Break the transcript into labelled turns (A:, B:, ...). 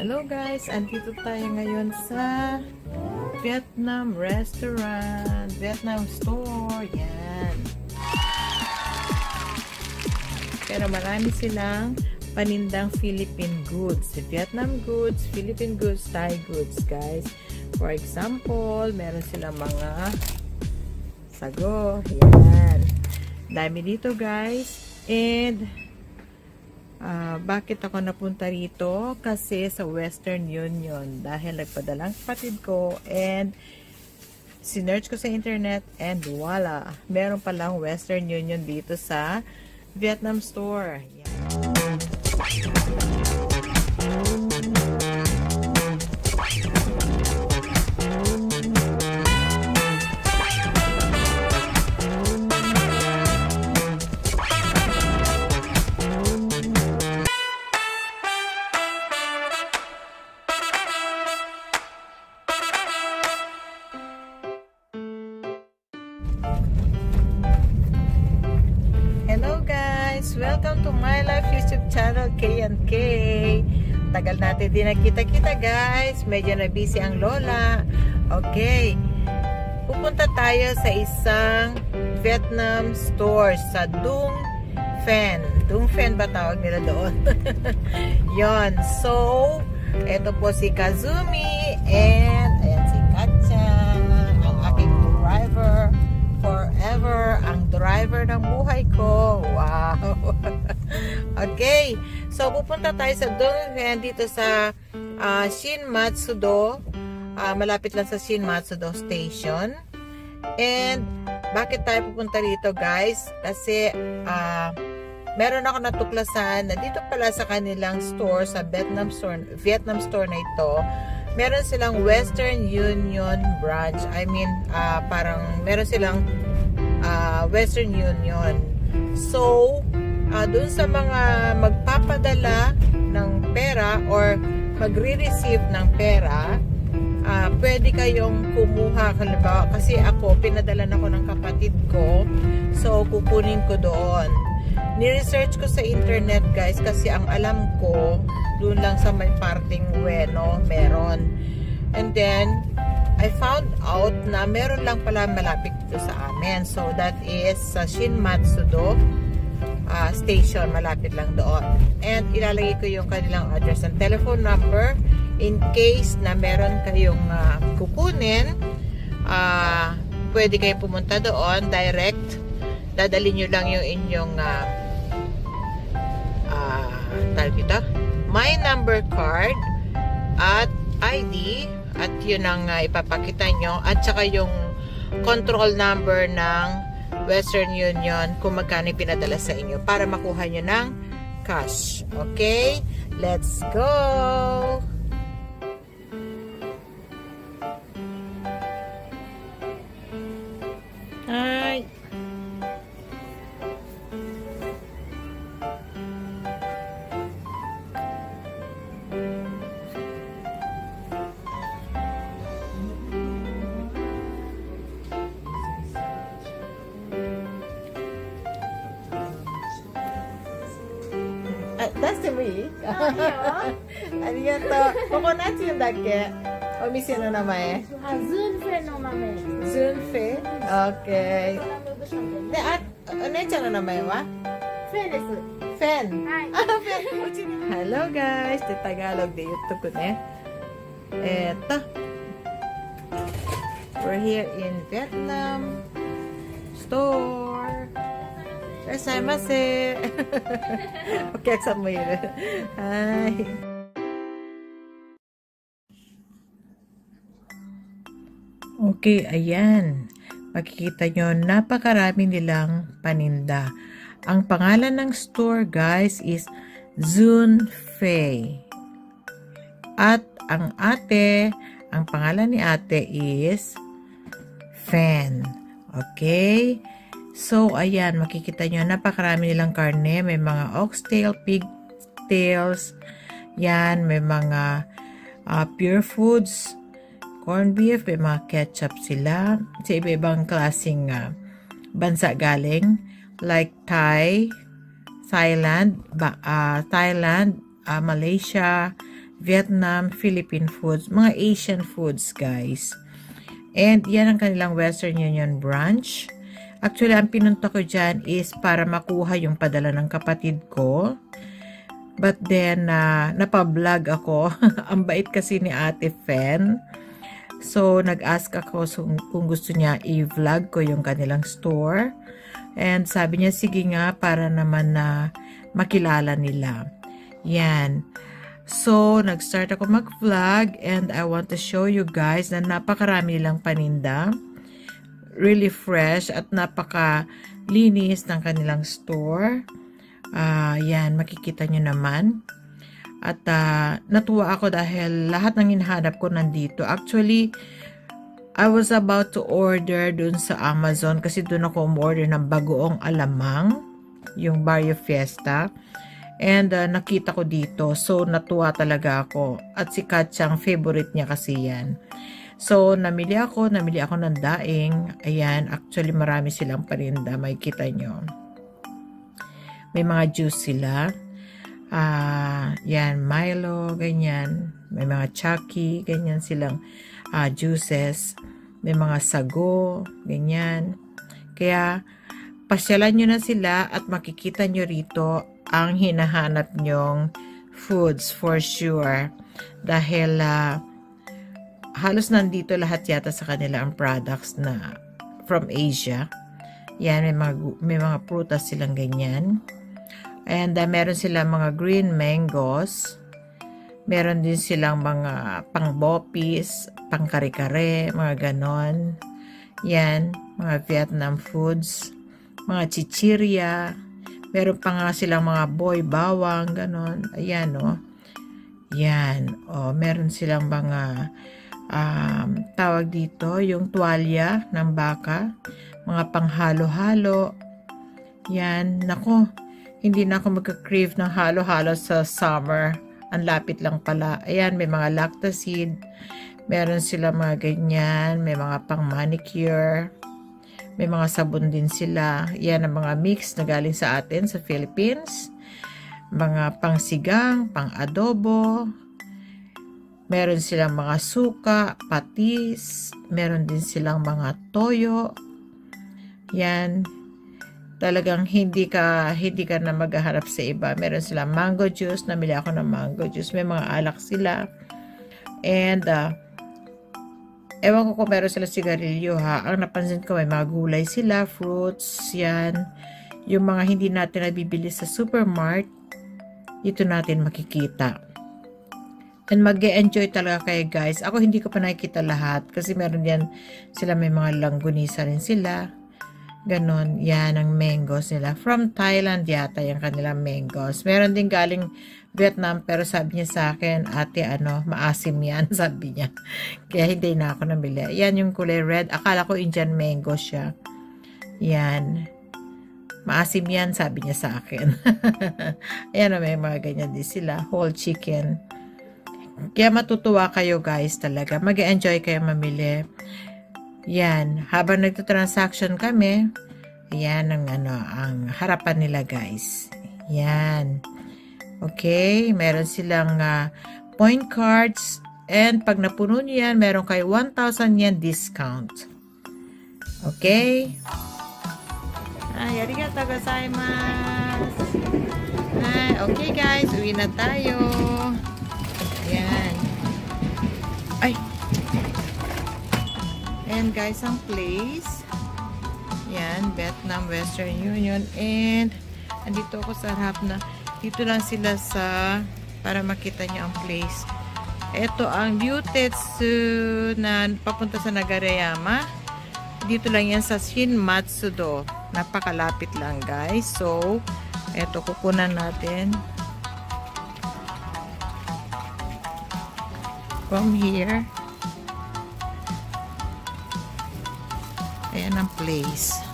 A: Hello guys, andito tayo ngayon sa Vietnam restaurant, Vietnam store, yan. Pero marami silang panindang Philippine goods. Vietnam goods, Philippine goods, Thai goods, guys. For example, meron silang mga sago, yan. Dami dito, guys. And, Uh, bakit ako napunta rito? Kasi sa Western Union. Dahil nagpadalang kapatid ko and sinerch ko sa internet and wala. Meron palang Western Union dito sa Vietnam store. K&K Tagal natin din nakita-kita guys Medyo na busy ang lola Okay Pupunta tayo sa isang Vietnam store sa Dung Phan Dung Phan ba tawag nila doon? Yon So Ito po si Kazumi And ayan si Katcha Ang aking driver forever ang driver ng buhay ko. Wow! okay. So, pupunta tayo sa Donghen dito sa uh, Shin Matsudo. Uh, malapit lang sa Shin Matsudo Station. And, bakit tayo pupunta dito guys? Kasi, uh, meron ako natuklasan na dito pala sa kanilang store, sa Vietnam store, Vietnam store na ito, meron silang Western Union branch. I mean, uh, parang meron silang uh, Western Union. So, uh, dun sa mga magpapadala ng pera or magre-receive ng pera, uh, pwede kayong kumuha. Halimbawa, kasi ako, pinadalan ako ng kapatid ko. So, kukunin ko doon. Ni-research ko sa internet, guys, kasi ang alam ko, doon lang sa may parting Ueno, meron. And then, I found out na meron lang pala malapit dito sa amin. So, that is sa Shinmatsudo uh, station, malapit lang doon. And, ilalagay ko yung kanilang address and telephone number in case na meron kayong uh, kukunin. Uh, pwede kayong pumunta doon, direct. Dadalhin nyo lang yung inyong uh, uh, tawag ito, my number card at ID at yun ang uh, ipapakita nyo at saka yung control number ng Western Union kung magkano pinadala sa inyo para makuha nyo ng cash. Okay? Let's go! ありがとう。ここなんて言うんだっけお店の名前。
B: あ、ズンフェの豆。
A: ズンフェオッケー。で、あ、お姉ちゃんの名前は
B: フェです。
A: フェン。はい。あ、フェン。うちに。Hello guys! ってタガログで言っとくね。えー、っと。We're here in Vietnam store. らっしゃいませ。お客さんもいる。はい。Okay, ayan. Makikita nyo, napakarami nilang paninda. Ang pangalan ng store, guys, is Zun Fei. At ang ate, ang pangalan ni ate is Fan. Okay? So, ayan, makikita nyo, napakarami nilang karne. May mga oxtail, pigtails, yan, may mga uh, pure foods, corned beef, may mga ketchup sila. Sa iba-ibang klaseng uh, bansa galing, like Thai, Thailand, ba, uh, Thailand, uh, Malaysia, Vietnam, Philippine foods, mga Asian foods guys. And yan ang kanilang Western Union branch. Actually, ang pinunta ko dyan is para makuha yung padala ng kapatid ko. But then, uh, napablog ako. ang bait kasi ni Ate Fen. So, nag-ask ako kung gusto niya i-vlog ko yung kanilang store. And sabi niya, sige nga, para naman na makilala nila. Yan. So, nag-start ako mag-vlog and I want to show you guys na napakarami nilang paninda. Really fresh at napaka-linis ng kanilang store. Uh, yan, makikita nyo naman. At uh, natuwa ako dahil lahat ng hinahanap ko nandito. Actually, I was about to order dun sa Amazon kasi dun ako umorder ng bagoong alamang, yung Barrio Fiesta. And uh, nakita ko dito. So, natuwa talaga ako. At si Katsyang, favorite niya kasi yan. So, namili ako. Namili ako ng daing. Ayan, actually marami silang parinda. May kita nyo. May mga juice sila. Uh, yan, Milo, ganyan. May mga Chucky, ganyan silang uh, juices. May mga sago, ganyan. Kaya, pasyalan nyo na sila at makikita nyo rito ang hinahanap nyong foods for sure. Dahil uh, halos nandito lahat yata sa kanila ang products na from Asia. Yan, may mga, may mga prutas silang ganyan. And uh, meron silang mga green mangoes. Meron din silang mga pang-bopis, pang-kare-kare, mga ganon. Yan, mga Vietnam foods. Mga chichirya, Meron pa nga silang mga boy bawang, ganon. Ayan, o. Oh. Yan. O, oh, meron silang mga um, tawag dito, yung tuwalya ng baka. Mga panghalo-halo. Yan. Nako, hindi na ako magka-crave ng halo-halo sa summer. Ang lapit lang pala. Ayan, may mga lactacid. Meron sila mga ganyan. May mga pang manicure. May mga sabon din sila. Yan ang mga mix na galing sa atin sa Philippines. Mga pangsigang, pang-adobo. Meron silang mga suka, patis. Meron din silang mga toyo. Yan. Talagang hindi ka hindi ka na maghaharap sa iba. Meron silang mango juice. Namili ako ng mango juice. May mga alak sila. And uh, Ewan ko kung meron sila sigarilyo ha. Ang napansin ko may mga gulay sila, fruits, yan. Yung mga hindi natin nabibili sa supermarket, ito natin makikita. And mag enjoy talaga kayo guys. Ako hindi ko pa nakikita lahat kasi meron yan sila may mga langgunisa rin sila. Ganon. Yan ang mangoes nila. From Thailand yata yung kanilang mangoes. Meron din galing Vietnam pero sabi niya sa akin, ate ano, maasim yan, sabi niya. Kaya hindi na ako nabili. Yan yung kulay red. Akala ko Indian mango siya. Yan. Maasim yan, sabi niya sa akin. Ayan may mga ganyan din sila. Whole chicken. Kaya matutuwa kayo guys talaga. mag enjoy kayo mamili. Yan. Habang nagtitransaction kami, yan ang ano, ang harapan nila guys. Yan. Okay, meron silang uh, point cards and pag napuno nyo yan, meron kayo 1,000 yen discount. Okay? Ay, arigatou gozaimasu. Ay, okay guys, uwi na tayo. Ayan. Ay. Ayan guys, ang place. Yan, Vietnam Western Union. And, andito ako sa harap na dito lang sila sa para makita niyo ang place. Ito ang Ryutetsu na papunta sa Nagareyama. Dito lang yan sa Shinmatsudo. Napakalapit lang guys. So, ito kukunan natin. From here. Ayan ang place.